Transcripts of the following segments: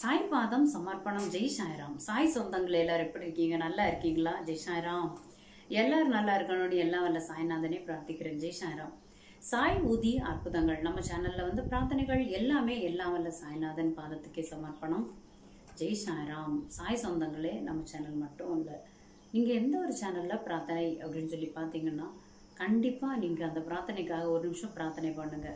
சாய் பாதம் சமர்ப்பணம். ஜெய் சாய்ராம். சாய் சொந்தங்கள் எல்லாரும் எப்படி இருக்கீங்க? நல்லா இருக்கீங்களா? ஜெய் சாய்ராம். எல்லாரும் நல்லா இருக்கணும்னு எல்லாம் வல்ல சாய்நாதனே பிரார்த்திக்கிறேன். ஜெய் சாய்ராம். சாய் ஊதி அற்புதங்கள். நம்ம சேனல்ல வந்து பிரார்த்தனைகள் எல்லாமே எல்லாம் வல்ல சாய்நாதன் பாதத்துக்கே சமர்ப்பணம். ஜெய் சாய்ராம். சாய் சொந்தங்களே நம்ம சேனல் மட்டும் இல்லை. நீங்க எந்த ஒரு சேனல்ல பிரார்த்தனை அப்படின்னு சொல்லி பார்த்தீங்கன்னா கண்டிப்பாக நீங்கள் அந்த பிரார்த்தனைக்காக ஒரு நிமிஷம் பிரார்த்தனை பண்ணுங்க.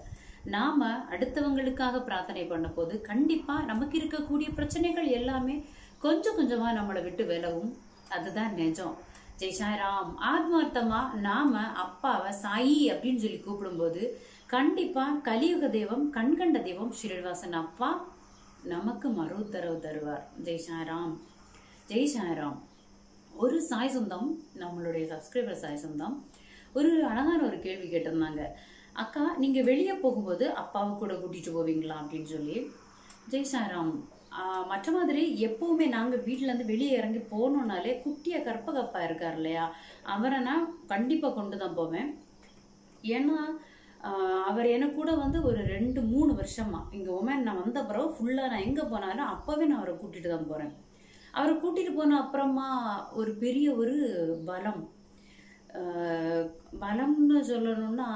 நாம அடுத்தவங்களுக்காக பிரார்த்தனை பண்ண போது கண்டிப்பா நமக்கு இருக்கக்கூடிய பிரச்சனைகள் எல்லாமே கொஞ்சம் கொஞ்சமா நம்மளை விட்டு விலவும். அதுதான் நிஜம். ஜெய் சாய்ராம் ஆத்மார்த்தமா நாம அப்பாவை சாயி அப்படின்னு சொல்லி கூப்பிடும்போது கண்டிப்பா கலியுக தெய்வம் கண்கண்ட தெய்வம் ஸ்ரீனிவாசன் அப்பா நமக்கு மறு உத்தரவு தருவார். ஜெய் ஜெய்சாராம் ஜெய் ஒரு சாய் சொந்தம் நம்மளுடைய சப்ஸ்கிரைபர் சாய் சொந்தம். ஒரு அழகான ஒரு கேள்வி கேட்டிருந்தாங்க. அக்கா நீங்கள் வெளியே போகும்போது அப்பாவை கூட கூட்டிகிட்டு போவீங்களா அப்படின்னு சொல்லி. ஜெய் சாய்ராம் மற்ற மாதிரி எப்போவுமே நாங்கள் வீட்டிலேருந்து வெளியே இறங்கி போகணுன்னாலே குட்டிய கற்பகப்பா இருக்கார் இல்லையா? அவரை நான் கண்டிப்பாக கொண்டு தான் போவேன். ஏன்னா அவர் எனக்கு கூட வந்து ஒரு ரெண்டு மூணு வருஷமா இங்கே உமன் நான் வந்த பிறகு ஃபுல்லாக நான் எங்கே போனாலும் அப்போவே நான் அவரை கூட்டிகிட்டு தான் போகிறேன் அவரை கூட்டிகிட்டு போன அப்புறமா ஒரு பெரிய ஒரு பலம் பலம்னு சொல்லணும்னா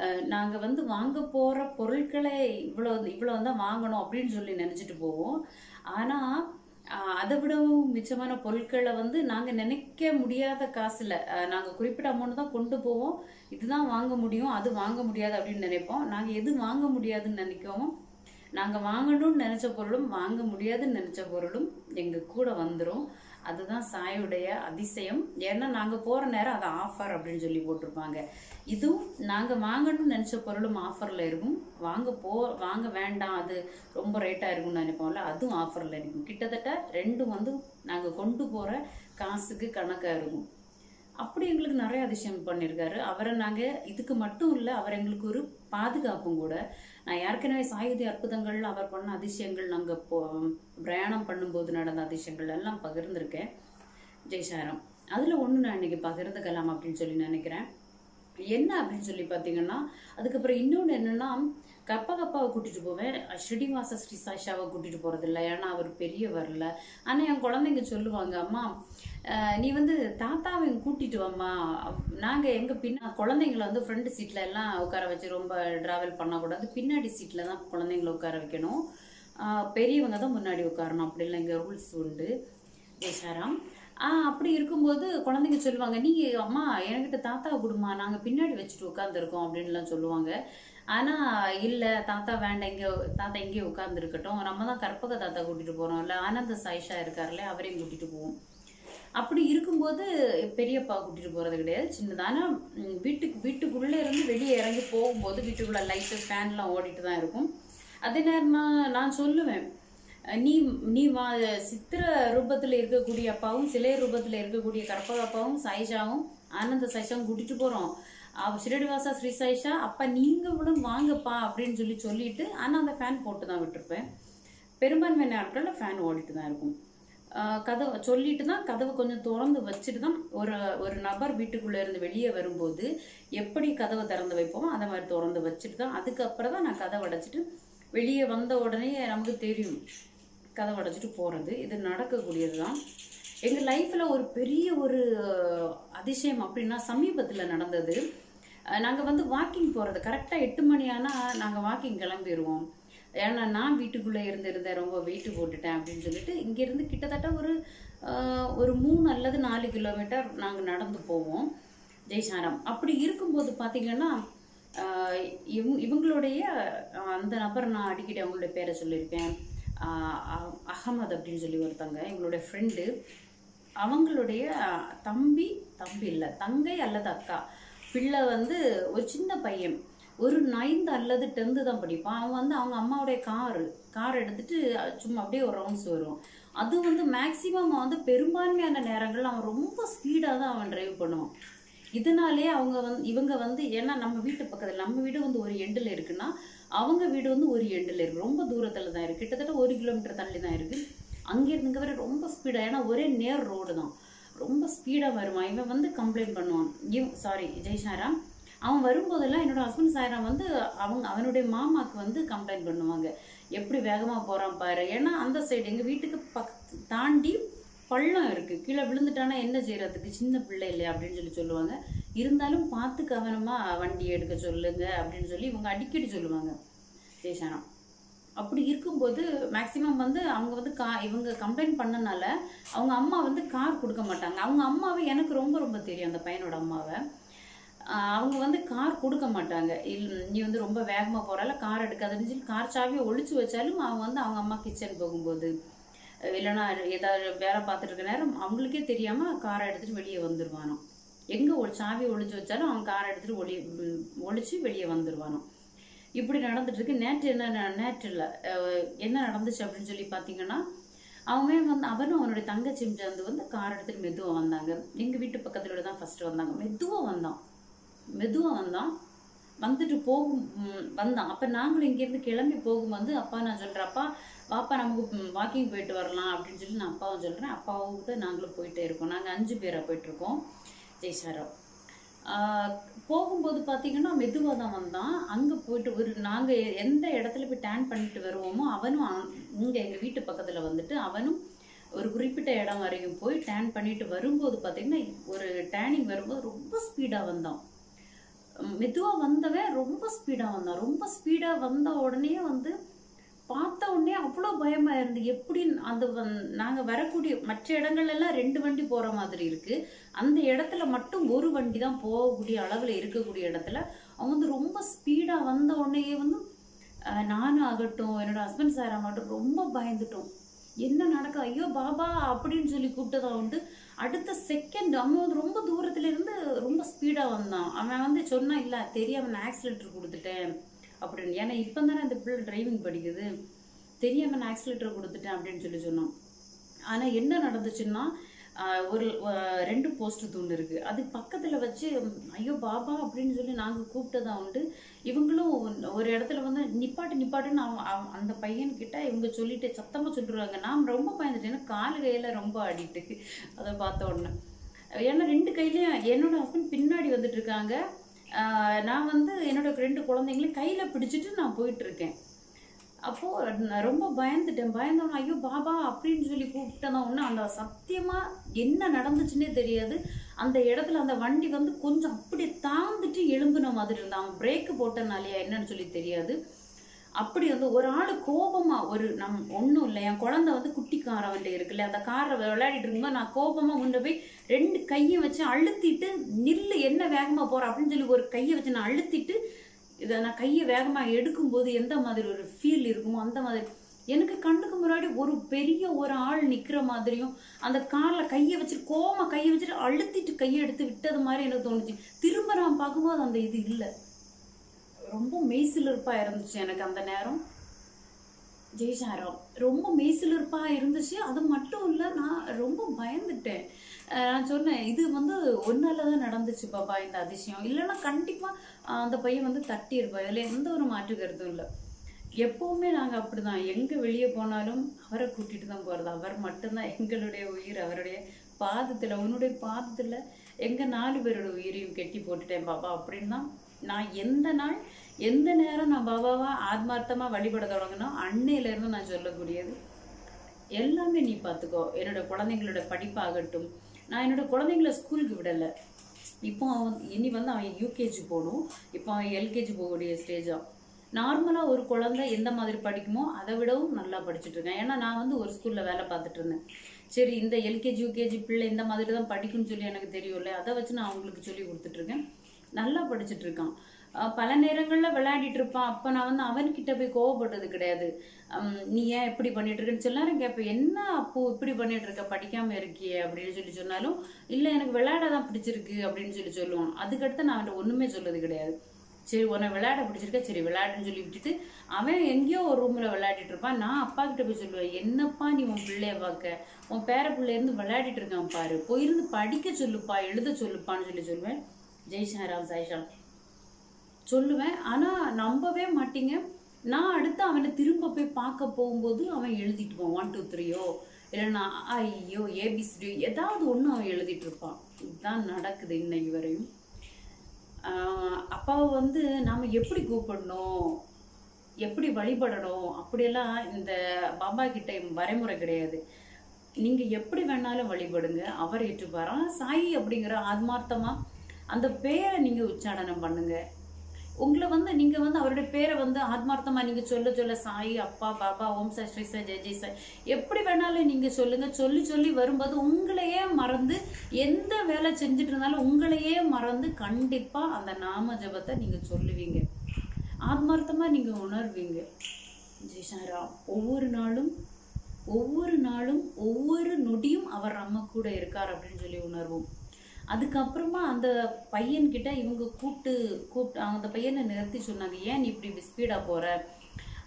நாங்கள் நாங்க வந்து வாங்க போற பொருட்களை இவ்வளவு இவ்வளவு தான் வாங்கணும் அப்படின்னு சொல்லி நினைச்சிட்டு போவோம். ஆனா அதை விடவும் மிச்சமான பொருட்களை வந்து நாங்க நினைக்க முடியாத காசுல நாங்கள் நாங்க குறிப்பிட்ட அமௌண்ட் தான் கொண்டு போவோம். இதுதான் வாங்க முடியும் அது வாங்க முடியாது அப்படின்னு நினைப்போம். நாங்க எது வாங்க முடியாதுன்னு நினைக்கவும் நாங்க வாங்கணும்னு நினைச்ச பொருளும் வாங்க முடியாதுன்னு நினைச்ச பொருளும் எங்க கூட வந்துரும். அதுதான் சாயுடைய அதிசயம். ஏன்னா நாங்கள் போகிற நேரம் அது ஆஃபர் அப்படின்னு சொல்லி போட்டிருப்பாங்க. இதுவும் நாங்கள் வாங்கணும்னு நினச்ச பொருளும் ஆஃபரில் இருக்கும். வாங்க போ வாங்க வேண்டாம் அது ரொம்ப ரேட்டாக இருக்கும்னு நினைப்போம்ல அதுவும் ஆஃபரில் இருக்கும் கிட்டத்தட்ட ரெண்டும் வந்து நாங்கள் கொண்டு போகிற காசுக்கு கணக்காக இருக்கும். அப்படி எங்களுக்கு நிறைய அதிசயம் பண்ணியிருக்காரு அவரை நாங்கள் இதுக்கு மட்டும் இல்லை அவர் எங்களுக்கு ஒரு பாதுகாப்பும் கூட நான் ஏற்கனவே சாயுதி அற்புதங்கள் அவர் பண்ண அதிசயங்கள் நாங்க போ பிரயாணம் பண்ணும்போது நடந்த அதிசயங்கள் எல்லாம் பகிர்ந்திருக்கேன். ஜெய்சாரம் அதுல ஒண்ணு நான் இன்னைக்கு பகிர்ந்துக்கலாம் அப்படின்னு சொல்லி நினைக்கிறேன். என்ன அப்படின்னு சொல்லி பாத்தீங்கன்னா அதுக்கப்புறம் இன்னொன்னு என்னன்னா கப்பகப்பாவை கூட்டிட்டு போவேன். ஸ்ரீனிவாச ஸ்ரீ சாஷாவை கூட்டிட்டு போறது ஏன்னா அவர் பெரியவர் இல்ல ஆனா என் குழந்தைங்க சொல்லுவாங்க அம்மா நீ வந்து தாத்தாவை கூட்டிட்டு வாம்மா. நாங்க எங்க பின்னா குழந்தைங்களை வந்து ஃப்ரண்ட் சீட்ல எல்லாம் உட்கார வச்சு ரொம்ப டிராவல் பண்ணக்கூடாது. பின்னாடி சீட்ல தான் குழந்தைங்களை உட்கார வைக்கணும். பெரியவங்க தான் முன்னாடி உட்காரணும். அப்படிலாம் இங்க ரூல்ஸ் உண்டு. ஜெய்சாராம் ஆஹ் அப்படி இருக்கும்போது குழந்தைங்க சொல்லுவாங்க நீ அம்மா என்கிட்ட தாத்தா கொடுமா நாங்க பின்னாடி வச்சுட்டு உட்காந்துருக்கோம் அப்படின்லாம் சொல்லுவாங்க. ஆனா இல்ல தாத்தா வேண்டாம் இங்க தாத்தா இங்கே உட்கார்ந்து இருக்கட்டும் நம்ம தான் கற்பக தாத்தா கூட்டிட்டு இல்லை ஆனந்த சாயிஷா இருக்காருல்ல அவரையும் கூட்டிட்டு போவோம். அப்படி இருக்கும்போது பெரியப்பா கூட்டிட்டு போறது கிடையாது சின்னது. ஆனால் வீட்டுக்கு வீட்டுக்குள்ளே இருந்து வெளியே இறங்கி போகும்போது வீட்டுக்குள்ள லைட்டு ஃபேன்லாம் ஓடிட்டு தான் இருக்கும். அதே நேரம் நான் நான் சொல்லுவேன் நீ நீ வா சித்திர ரூபத்துல இருக்கக்கூடிய அப்பாவும் சிலை ரூபத்துல இருக்கக்கூடிய கற்பக அப்பாவும் சாயிஷாவும் ஆனந்த சாயிஷாவும் கூட்டிட்டு போறோம். ஸ்ரீனிவாசா ஸ்ரீசாயிஷா அப்போ நீங்கள் நீங்களும் வாங்கப்பா அப்படின்னு சொல்லி சொல்லிட்டு ஆனால் அந்த ஃபேன் போட்டு தான் விட்டுருப்பேன். பெரும்பான்மை நாட்களில் ஃபேன் ஓடிட்டு தான் இருக்கும் கதவை சொல்லிட்டு தான் கதவை கொஞ்சம் திறந்து வச்சுட்டு தான் ஒரு ஒரு நபர் வீட்டுக்குள்ளே இருந்து வெளியே வரும்போது எப்படி கதவை திறந்து வைப்போமோ அந்த மாதிரி திறந்து வச்சுட்டு தான் அதுக்கப்புறம் தான் நான் கதவை அடைச்சிட்டு வெளியே வந்த உடனே நமக்கு தெரியும். கதவை அடைச்சிட்டு போகிறது இது நடக்கக்கூடியது தான் எங்க லைஃப்ல ஒரு பெரிய ஒரு அதிசயம் அப்படின்னா சமீபத்துல நடந்தது. நாங்கள் நாங்க வந்து வாக்கிங் போறது. கரெக்டா எட்டு மணி ஆனா நாங்க வாக்கிங் கிளம்பிடுவோம் ஏன்னா நான் வீட்டுக்குள்ள இருந்திருந்தேன். ரொம்ப வெயிட் போட்டுட்டேன் அப்படின்னு சொல்லிட்டு இங்க இருந்து கிட்டத்தட்ட ஒரு ஒரு மூணு அல்லது நாலு கிலோமீட்டர் நாங்க நடந்து போவோம். ஜெய்சாரம். அப்படி இருக்கும்போது பாத்தீங்கன்னா ஆஹ் இவங்களுடைய அந்த நபர் நான் அடிக்கடி அவங்களுடைய பேரை சொல்லியிருக்கேன் அஹ் அகமது அப்படின்னு சொல்லி ஒருத்தங்க எங்களுடைய ஃப்ரெண்டு அவங்களுடைய தம்பி தம்பி இல்லை தங்கை அல்லது அக்கா. பிள்ளை வந்து ஒரு சின்ன பையன். ஒரு நைன்த் அல்லது டென்த்து தான் படிப்பான். அவன் வந்து அவங்க அம்மாவுடைய காரு கார் எடுத்துட்டு சும்மா அப்படியே ஒரு ரவுண்ட்ஸ் வரும் அது வந்து மேக்சிமம் வந்து பெரும்பான்மையான நேரங்களில் அவன் ரொம்ப ஸ்பீடாக தான் அவன் டிரைவ் பண்ணுவான். இதனாலே அவங்க வந்து இவங்க வந்து ஏன்னா நம்ம வீட்டு பக்கத்தில் நம்ம வீடு வந்து ஒரு எண்டில் இருக்குன்னா அவங்க வீடு வந்து ஒரு எண்டில் இருக்கு. ரொம்ப தூரத்தில் தான் இருக்குது கிட்டத்தட்ட ஒரு கிலோமீட்டர் தள்ளி தான் இருக்குது அங்கிருந்து வர ரொம்ப ஸ்பீடாக ஏன்னா ஒரே நேர் ரோடு தான். ரொம்ப ஸ்பீடாக வருவான். இவன் வந்து கம்ப்ளைண்ட் பண்ணுவான். இவ் சாரி ஜெய்சாராம் அவன் வரும்போதெல்லாம் என்னோட ஹஸ்பண்ட் சாயராம் வந்து அவங்க அவனுடைய மாமாக்கு வந்து கம்ப்ளைண்ட் பண்ணுவாங்க. எப்படி வேகமாக போகிறான் பாரு. ஏன்னா அந்த சைடு எங்கள் வீட்டுக்கு பக் தாண்டி பள்ளம் இருக்குது கீழே விழுந்துட்டானா என்ன செய்கிறதுக்கு சின்ன பிள்ளை இல்லையா? அப்படின்னு சொல்லி சொல்லுவாங்க. இருந்தாலும் பார்த்து கவனமாக வண்டி எடுக்க சொல்லுங்க அப்படின்னு சொல்லி இவங்க அடிக்கடி சொல்லுவாங்க. ஜெய்சானா அப்படி இருக்கும்போது மேக்சிமம் வந்து அவங்க வந்து கா இவங்க கம்ப்ளைண்ட் பண்ணனால அவங்க அம்மா வந்து கார் கொடுக்க மாட்டாங்க. அவங்க அம்மாவை எனக்கு ரொம்ப ரொம்ப தெரியும் அந்த பையனோட அம்மாவை. அவங்க வந்து கார் கொடுக்க மாட்டாங்க. இல் நீ வந்து ரொம்ப வேகமாக போகிறால கார் எடுக்காதுன்னு சொல்லி கார் சாவியை ஒழிச்சு வச்சாலும் அவங்க வந்து அவங்க அம்மா கிச்சன் போகும்போது இல்லைன்னா ஏதாவது வேலை பார்த்துட்டு இருக்க நேரம் அவங்களுக்கே தெரியாமல் காரை எடுத்துட்டு வெளியே வந்துடுவானோ எங்கே ஒரு சாவியை ஒழிச்சு வச்சாலும் அவன் காரை எடுத்துட்டு ஒளி ஒழிச்சு வெளியே வந்துடுவானோ இப்படி நடந்துட்டுருக்கு. நேற்று என்ன ந- நேற்று இல்லை என்ன நடந்துச்சு அப்படின்னு சொல்லி பார்த்தீங்கன்னா அவன் வந்து அவனும் அவனுடைய தங்கச்சியும் சேர்ந்து வந்து கார் எடுத்துட்டு மெதுவாக வந்தாங்க. எங்கள் வீட்டு பக்கத்தில் தான் ஃபஸ்ட்டு வந்தாங்க. மெதுவாக வந்தான். மெதுவாக வந்தான். வந்துட்டு போகும் வந்தான். அப்போ நாங்களும் இங்கேருந்து கிளம்பி போகும்போது அப்பா நான் சொல்கிறேன் அப்பா பாப்பா நமக்கு வாக்கிங் போயிட்டு வரலாம் அப்படின்னு சொல்லி நான் அப்பாவும் சொல்கிறேன் அப்பாவும் கூட நாங்களும் போயிட்டே இருக்கோம். நாங்கள் அஞ்சு பேராக போயிட்டுருக்கோம் ஜெய்சாரம் போகும்போது பார்த்தீங்கன்னா மெதுவாக தான் வந்தான். அங்கே போயிட்டு ஒரு நாங்கள் எந்த இடத்துல போய் டேன் பண்ணிட்டு வருவோமோ அவனும் இங்கே எங்கள் வீட்டு பக்கத்தில் வந்துட்டு அவனும் ஒரு குறிப்பிட்ட இடம் வரைக்கும் போய் டேன் பண்ணிட்டு வரும்போது பார்த்தீங்கன்னா ஒரு டேனிங் வரும்போது ரொம்ப ஸ்பீடாக வந்தான். மெதுவாக வந்தவன் ரொம்ப ஸ்பீடாக வந்தான். ரொம்ப ஸ்பீடாக வந்த உடனே வந்து பார்த்த உடனே அவ்வளோ பயமாக இருந்து எப்படி அந்த வந்- வரக்கூடிய மற்ற இடங்கள்லாம் ரெண்டு வண்டி போகிற மாதிரி இருக்குது அந்த இடத்துல மட்டும் ஒரு வண்டி தான் போகக்கூடிய அளவில் இருக்கக்கூடிய இடத்துல அவன் வந்து ரொம்ப ஸ்பீடாக வந்த உடனேயே வந்து நானும் ஆகட்டும் என்னோட ஹஸ்பண்ட் சார் ஆகட்டும் ரொம்ப பயந்துட்டோம். என்ன நடக்க? ஐயோ பாபா அப்படின்னு சொல்லி கூப்பிட்டதா உண்டு. அடுத்த செகண்ட் அவன் வந்து ரொம்ப தூரத்துல இருந்து ரொம்ப ஸ்பீடா வந்தான். அவன் வந்து சொன்னான் இல்ல தெரியாம நான் ஆக்சிலேட்டர் கொடுத்துட்டேன். அப்படின்னு. ஏன்னா இப்போ தானே அந்த பிள்ளை டிரைவிங் படிக்குது. தெரியாமல் நான் ஆக்சிலேட்டர் கொடுத்துட்டேன் அப்படின்னு சொல்லி சொன்னான் ஆனால் என்ன நடந்துச்சுன்னா ஒரு ரெண்டு போஸ்ட் தூண் இருக்கு. அது பக்கத்தில் வச்சு ஐயோ பாபா அப்படின்னு சொல்லி நாங்கள் கூப்பிட்டதா உண்டு. இவங்களும் ஒரு இடத்துல வந்து நிப்பாட்டு நிப்பாட்டுன்னு அவன் அந்த பையன்கிட்ட இவங்க சொல்லிட்டு சத்தமாக சொல்லிடுவாங்க. நான் ரொம்ப பயந்துட்டேன். கால் கையில் ரொம்ப ஆடிட்டு அதை பார்த்த உடனே. ஏன்னா ரெண்டு கையிலையும் என்னோட ஹஸ்பண்ட் பின்னாடி வந்துட்டு இருக்காங்க. நான் வந்து என்னோட ரெண்டு குழந்தைங்களையும் கையில் பிடிச்சிட்டு நான் போயிட்டுருக்கேன். அப்போது அப்போ நான் ரொம்ப பயந்துட்டேன். பயந்தவன ஐயோ பாபா அப்படின்னு சொல்லி கூப்பிட்டேன்னா ஒன்று அந்த சத்தியமாக என்ன நடந்துச்சுன்னே தெரியாது. அந்த இடத்துல அந்த வண்டி வந்து கொஞ்சம் அப்படி தாழ்ந்துட்டு எழும்புன மாதிரி இருந்தான் அவன் பிரேக்கு போட்டனாலயா என்னன்னு சொல்லி தெரியாது. அப்படி வந்து ஒரு ஆள் கோபமா ஒரு நம் ஒன்றும் இல்லை என் குழந்தை வந்து குட்டி கார் இருக்குல்ல அந்த காரை விளையாடிட்டு இருக்கும்போது நான் கோபமா கொண்டு போய் ரெண்டு கையை வச்சு அழுத்திட்டு நில்லு என்ன வேகமா போற? அப்படின்னு சொல்லி ஒரு கையை வச்சு நான் அழுத்திட்டு இதை நான் கையை வேகமா எடுக்கும்போது எந்த மாதிரி ஒரு ஃபீல் இருக்குமோ அந்த மாதிரி. எனக்கு கண்ணுக்கு முன்னாடி ஒரு பெரிய ஒரு ஆள் நிக்கிற மாதிரியும் அந்த கார்ல கையை வச்சுட்டு கோமா கையை வச்சுட்டு அழுத்திட்டு கையை எடுத்து விட்டது மாதிரி எனக்கு தோணுச்சு. திரும்ப நான் பார்க்கும்போது அந்த இது இல்லை. ரொம்ப மெய்சிலிருப்பா இருந்துச்சு எனக்கு அந்த நேரம். ஜெய்சாரம் ரொம்ப மெய்சிலிருப்பா இருந்துச்சு. அது மட்டும் இல்லை நான் ரொம்ப பயந்துட்டேன். நான் சொன்னேன் இது வந்து ஒன்னால தான் நடந்துச்சு பாப்பா இந்த அதிசயம். இல்லைன்னா கண்டிப்பா அந்த பையன் வந்து தட்டி இருப்பா இதுல எந்த ஒரு மாற்று கருத்தும் இல்லை. எப்பவுமே நாங்க அப்படிதான். எங்க வெளியே போனாலும் அவரை கூட்டிட்டு தான் போறது. அவர் மட்டும்தான் எங்களுடைய உயிர் அவருடைய பாதத்துல உன்னுடைய பாதத்துல எங்க நாலு பேரோட உயிரையும் கெட்டி போட்டுட்டேன் பாபா அப்படின்னு தான் நான் எந்த நாள் எந்த நேரம் நான் பாபாவா ஆத்மார்த்தமாக வழிபட தொடங்கினோ அன்னையிலேருந்து நான் சொல்லக்கூடியது. எல்லாமே நீ பார்த்துக்கோ. என்னோட குழந்தைங்களோட படிப்பாகட்டும். நான் என்னோட குழந்தைங்கள ஸ்கூலுக்கு விடலை. இப்போ அவன் இனி வந்து அவன் யூகேஜி போகணும். இப்போ அவன் எல்கேஜி போகக்கூடிய ஸ்டேஜாக நார்மலாக ஒரு குழந்தை எந்த மாதிரி படிக்குமோ அதை விடவும் நல்லா படிச்சுட்டு இருக்கேன். ஏன்னா நான் வந்து ஒரு ஸ்கூலில் வேலை பார்த்துட்டு இருந்தேன். சரி இந்த எல்கேஜி யூகேஜி பிள்ளை இந்த மாதிரி தான் படிக்கும்னு சொல்லி எனக்கு தெரியும்ல அதை வச்சு நான் அவங்களுக்கு சொல்லி கொடுத்துட்ருக்கேன் நல்லா படிச்சுட்டு இருக்கான் பல நேரங்களில் விளையாடிட்டு இருப்பான் அப்போ நான் வந்து அவன்கிட்ட போய் கோவப்பட்டது கிடையாது. நீ ஏன் இப்படி பண்ணிட்டு இருக்கேன்னு சொல்லாரும் கேட்பேன். என்ன அப்போ இப்படி பண்ணிட்டு இருக்க படிக்காம இருக்கியே அப்படின்னு சொல்லி சொன்னாலும் இல்லை எனக்கு விளையாட தான் பிடிச்சிருக்கு அப்படின்னு சொல்லி சொல்லுவான். அதுக்கடுத்து நான் அவன்கிட்ட ஒன்றுமே சொல்லது கிடையாது. சரி உன்னை விளையாட பிடிச்சிருக்க சரி விளையாடுன்னு சொல்லி விட்டுட்டு அவன் எங்கேயோ ஒரு ரூமில் விளையாடிட்டு இருப்பான் நான் அப்பா கிட்ட போய் சொல்லுவேன் என்னப்பா நீ உன் பிள்ளைய பார்க்க உன் பேர பிள்ளையிருந்து விளையாடிட்டு இருக்கான் பாரு. போயிருந்து படிக்க சொல்லுப்பா எழுத சொல்லுப்பான்னு சொல்லி சொல்லுவேன். ஜெய் சாய்ராம் சாய்ஷா சொல்லுவேன் ஆனா நம்பவே மாட்டீங்க. நான் அடுத்து அவனை திரும்ப போய் பார்க்க போகும்போது அவன் எழுதிட்டு போவான். ஒன் டூ த்ரீயோ இல்லைன்னா ஐயோ ஏபிசிடியோ e, ஏதாவது ஒன்று அவன் எழுதிட்டு இருப்பான். இதுதான் நடக்குது இன்னைக்கு வரையும். ஆஹ் அப்பாவை வந்து நாம எப்படி கூப்பிடணும்? எப்படி வழிபடணும்? அப்படியெல்லாம் இந்த பாபா கிட்ட வரைமுறை கிடையாது. நீங்க எப்படி வேணாலும் வழிபடுங்க. அவர் ஏற்றுப்பார் ஆனா சாயி அப்படிங்கிற ஆத்மார்த்தமாக அந்த பேரை நீங்கள் உச்சாடனம் பண்ணுங்க. உங்களை வந்து நீங்கள் வந்து அவருடைய பேரை வந்து ஆத்மார்த்தமாக நீங்கள் சொல்ல சொல்ல சாய் அப்பா பாபா ஓம் சாய் ஸ்ரீ சாய் ஜெய் ஜெய் சாய் எப்படி வேணாலும் நீங்கள் சொல்லுங்கள் சொல்லி சொல்லி வரும்போது உங்களையே மறந்து எந்த வேலை செஞ்சுட்டு இருந்தாலும் உங்களையே மறந்து கண்டிப்பாக அந்த நாம ஜபத்தை நீங்கள் சொல்லுவீங்க. ஆத்மார்த்தமாக நீங்கள் உணர்வீங்க. ஜெய் சாய்ராம் ஒவ்வொரு நாளும் ஒவ்வொரு நாளும் ஒவ்வொரு நொடியும் அவர் நம்ம கூட இருக்கார் அப்படின்னு சொல்லி உணர்வோம். அதுக்கப்புறமா அந்த பையன்கிட்ட இவங்க கூப்பிட்டு கூப்பிட்டு அந்த பையனை நிறுத்தி சொன்னாங்க ஏன் நீ இப்படி ஸ்பீடாக போகிற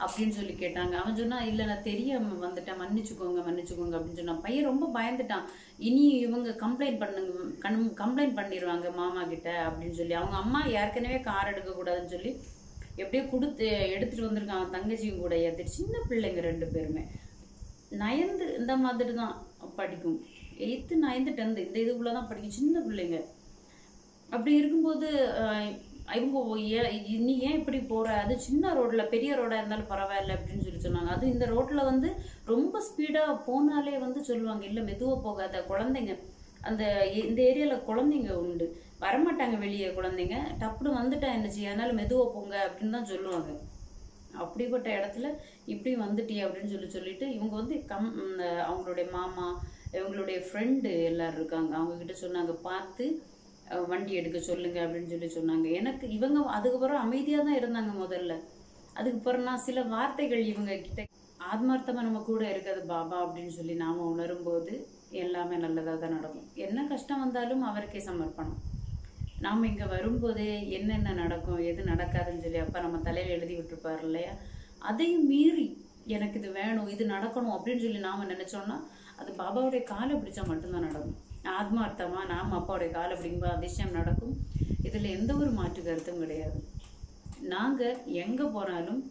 அப்படின்னு சொல்லி கேட்டாங்க. அவன் சொன்னால் இல்லை நான் தெரிய வந்துட்டேன். மன்னிச்சுக்கோங்க மன்னிச்சுக்கோங்க. அப்படின்னு சொன்னான். பையன் ரொம்ப பயந்துட்டான். இனி இவங்க கம்ப்ளைண்ட் பண்ணுங்க கண் கம்ப்ளைண்ட் பண்ணிடுவாங்க மாமா கிட்ட. அப்படின்னு சொல்லி அவங்க அம்மா ஏற்கனவே கார் எடுக்கக்கூடாதுன்னு சொல்லி எப்படியோ கொடுத்து எடுத்துட்டு வந்திருக்காங்க. தங்கச்சியும் கூட ஏற்றிட்டு சின்ன பிள்ளைங்க ரெண்டு பேருமே. நயந்து இந்த மாதிரி தான் படிக்கும். எயித்து நைன்த்து டென்த்து இந்த இதுக்குள்ளே தான் படிக்கும் சின்ன பிள்ளைங்க. அப்படி இருக்கும்போது இவங்க நீ ஏன் இப்படி போகிற அது சின்ன ரோட்டில் பெரிய ரோடாக இருந்தாலும் பரவாயில்ல அப்படின்னு சொல்லி சொன்னாங்க. அது இந்த ரோட்டில் வந்து ரொம்ப ஸ்பீடாக போனாலே வந்து சொல்லுவாங்க இல்லை மெதுவாக போகாத குழந்தைங்க. அந்த இந்த ஏரியாவில் குழந்தைங்க உண்டு. வரமாட்டாங்க வெளியே குழந்தைங்க. டப்புனு வந்துட்டா என்ன செய்ய? அதனால மெதுவாக போங்க அப்படின்னு தான் சொல்லுவாங்க. அப்படிப்பட்ட இடத்துல இப்படி வந்துட்டியே அப்படின்னு சொல்லி சொல்லிட்டு இவங்க வந்து கம் அவங்களுடைய மாமா இவங்களுடைய ஃப்ரெண்டு எல்லாரும் இருக்காங்க. அவங்கக்கிட்ட சொன்னாங்க பார்த்து வண்டி எடுக்க சொல்லுங்க அப்படின்னு சொல்லி சொன்னாங்க. எனக்கு இவங்க அதுக்கப்புறம் அமைதியாக தான் இருந்தாங்க முதல்ல. அதுக்கப்புறம் நான் சில வார்த்தைகள் இவங்க கிட்ட ஆத்மார்த்தமாக நம்ம கூட இருக்கிறது பாபா அப்படின்னு சொல்லி நாம உணரும் போது எல்லாமே நல்லதாக தான் நடக்கும். என்ன கஷ்டம் வந்தாலும் அவருக்கே சமர்ப்பணம். நாம் இங்கே வரும்போதே என்னென்ன நடக்கும் எது நடக்காதுன்னு சொல்லி அப்போ நம்ம தலையில் எழுதி விட்டுருப்பார் இல்லையா? அதையும் மீறி எனக்கு இது வேணும் இது நடக்கணும் அப்படின்னு சொல்லி நாம் நினச்சோன்னா அது பாபாவுடைய காலை பிடிச்சா மட்டும்தான் நடக்கும். ஆத்மார்த்தமாக நாம் அப்பாவுடைய காலை பிடிக்கும்போது அதிசயம் நடக்கும். இதில் எந்த ஒரு மாற்று கருத்தும் கிடையாது. நாங்கள் எங்கே போனாலும்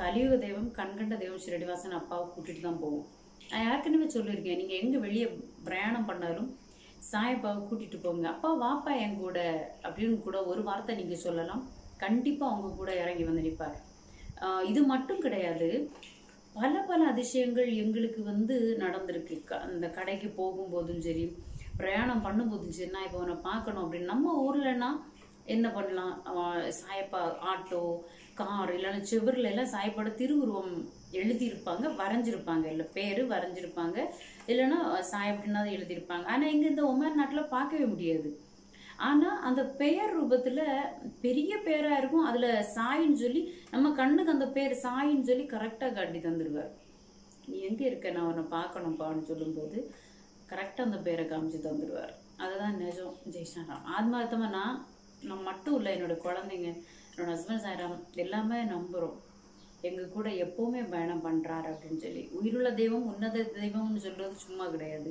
கலியுக தெய்வம் கண்கண்ட தெய்வம் ஸ்ரீனிவாசன் அப்பாவை கூட்டிட்டு தான் போவோம். நான் ஏற்கனவே சொல்லியிருக்கேன் நீங்கள் எங்கே வெளியே பிரயாணம் பண்ணாலும் சாயப்பாவை கூட்டிகிட்டு போங்க. அப்பா வாப்பா என் கூட அப்படின்னு கூட ஒரு வார்த்தை நீங்கள் சொல்லலாம். கண்டிப்பாக அவங்க கூட இறங்கி வந்து நிற்பார் இது மட்டும் கிடையாது. பல பல அதிசயங்கள் எங்களுக்கு வந்து நடந்திருக்கு. க- அந்த கடைக்கு போகும்போதும் சரி பிரயாணம் பண்ணும்போதும் சரி நான் இப்போ அவனை பார்க்கணும் அப்படின்னு நம்ம ஊர்லன்னா என்ன பண்ணலாம்? சாயப்பா ஆட்டோ கார் இல்லைன்னா செவரில் எல்லாம் சாயப்பாட திருவுருவம் எழுதியிருப்பாங்க வரைஞ்சிருப்பாங்க. இல்லை பேர் வரைஞ்சிருப்பாங்க. இல்லைன்னா சாய் அப்படின்னா எழுதியிருப்பாங்க. ஆனால் இங்கே இந்த ஒமேர் நாட்டில் பார்க்கவே முடியாது. ஆனால் அந்த பெயர் ரூபத்தில் பெரிய பேராக இருக்கும். அதில் சாயின்னு சொல்லி நம்ம கண்ணுக்கு அந்த பேர் சாயின்னு சொல்லி கரெக்டாக காட்டி தந்துடுவார் நீ எங்கே இருக்க? நான் உன்னை பார்க்கணும்ப்பான்னு சொல்லும்போது கரெக்டாக அந்த பேரை காமிச்சு தந்துடுவார் அதுதான் நிஜம். ஜெய்சாராம். ஆத்மார்த்தமாக நான் நான் மட்டும் இல்லை என்னோட குழந்தைங்க என்னோட ஹஸ்பண்ட் சாராம் எல்லாமே நம்புகிறோம் எங்கள் கூட எப்போவுமே பயணம் பண்ணுறார் அப்படின்னு சொல்லி. உயிருள்ள தெய்வம் உன்னத தெய்வம்னு சொல்கிறது சும்மா கிடையாது.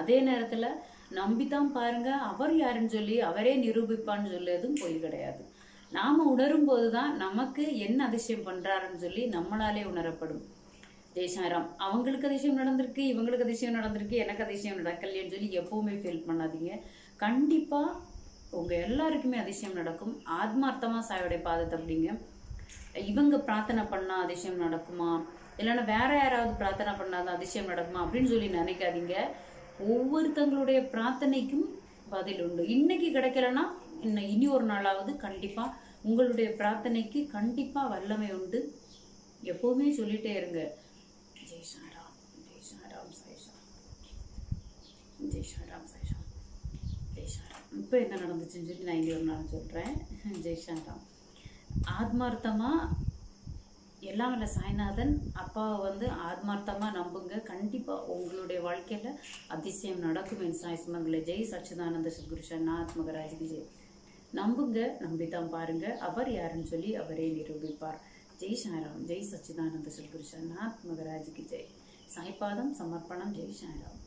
அதே நேரத்தில் நம்பித்தான் பாருங்க. அவர் யாருன்னு சொல்லி அவரே நிரூபிப்பான்னு சொல்லியதும் பொய் கிடையாது. நாம உணரும் போதுதான் நமக்கு என்ன அதிசயம் பண்றாருன்னு சொல்லி நம்மளாலே உணரப்படும். ஜெய்சாராம் அவங்களுக்கு அதிசயம் நடந்திருக்கு இவங்களுக்கு அதிசயம் நடந்திருக்கு எனக்கு அதிசயம் நடக்கலையேன்னு சொல்லி எப்பவுமே ஃபீல் பண்ணாதீங்க. கண்டிப்பா உங்க எல்லாருக்குமே அதிசயம் நடக்கும். ஆத்மார்த்தமா சாயோடைய பாதத்தை அப்படிங்க இவங்க பிரார்த்தனை பண்ணா அதிசயம் நடக்குமா? இல்லைன்னா வேற யாராவது பிரார்த்தனை பண்ணாதான் அதிசயம் நடக்குமா அப்படின்னு சொல்லி நினைக்காதீங்க. ஒவ்வொருத்தங்களுடைய பிரார்த்தனைக்கும் பதில் உண்டு. இன்னைக்கு கிடைக்கலன்னா இன்னும் இனி ஒரு நாளாவது கண்டிப்பா உங்களுடைய பிரார்த்தனைக்கு கண்டிப்பா வல்லமை உண்டு. எப்பவுமே சொல்லிட்டே இருங்க. ஜெய் சாராம் ஜெய் சாராம் சாய் சாராம் ஜெய் சாராம் சாய் சாராம் ஜெய் சாராம் இப்போ என்ன நடந்துச்சுன்னு சொல்லி நான் இனி ஒரு நாள் சொல்றேன். ஜெய் சாராம் ஆத்மார்த்தமா எல்லாம் வல்ல சாய்நாதன் அப்பாவை வந்து ஆத்மார்த்தமாக நம்புங்க. கண்டிப்பாக உங்களுடைய வாழ்க்கையில் அதிசயம் நடக்கும் என் சாய் சுமங்களே ஜெய் சச்சிதானந்த சத்குரு சன்னாத் மகராஜுக்கு ஜெய். நம்புங்க நம்பித்தான் பாருங்க. அவர் யாருன்னு சொல்லி அவரே நிரூபிப்பார். ஜெய் சாய்ராம் ஜெய் சச்சிதானந்த சத்குரு சன்னாத் மகராஜுக்கு ஜெய். சாய்பாதம் சமர்ப்பணம் ஜெய் சாய்ராம்.